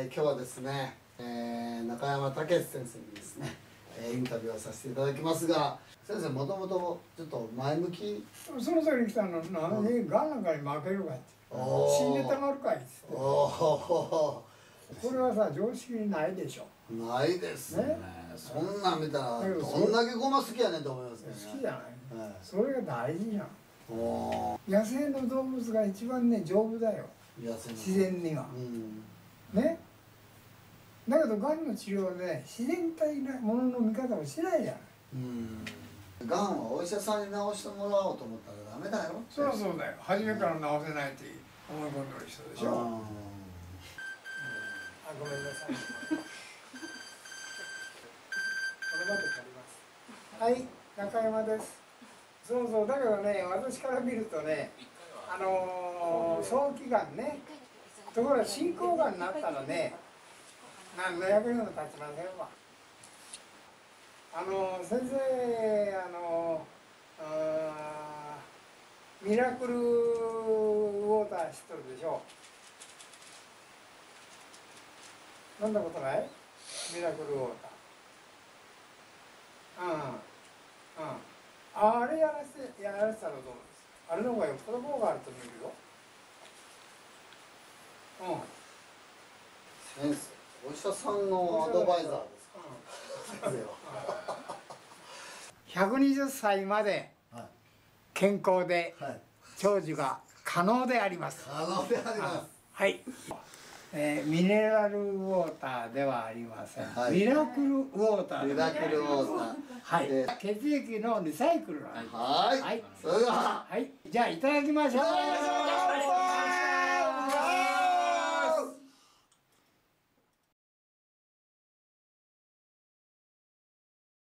今日はですね、えー、中山武先生にですね、えー、インタビューをさせていただきますが先生もともとちょっと前向き？その時に来たの。何にがん。なんかに負けるかって。死んでたまるかいっつってこれはさ常識にないでしょ。ないですね。ね。そんなん見たらどどんだけごま好きやねんと思いますけどね。好きじゃないはいそれが大事じゃん野生の動物が一番ね丈夫だよ。痩せます自然には。うん。ねだけどがんの治療はね自然体なものの見方をしないじゃん。うん。がんはお医者さんに治してもらおうと思ったらダメだよ。そりゃそうだよ。初めから治せないって思い込んでる人でしょ。ああごめんなさい。これまで借りますはい中山です。そうそうだけどね私から見るとねあのー、早期がんね。ところが進行がんになったらね何の役にも立ちませんわあの、先生あの、あミラクルウォーター知っとるでしょ？飲んだことない？ミラクルウォーター。うんうん。あれやらせやらせたらどうですあれの方がよっぽど効果あると見るよ。うん。先生。お医者さんのアドバイザーですか。先生は120歳まではい。健康ではい。長寿が可能であります。可能であります。はい、えーミネラルウォーターではありません、はい。ミラクルウォーター。ミでラクルウォーター。はい。え血液のリサイクルはい、はい。それでは。はい。じゃあいただきましょう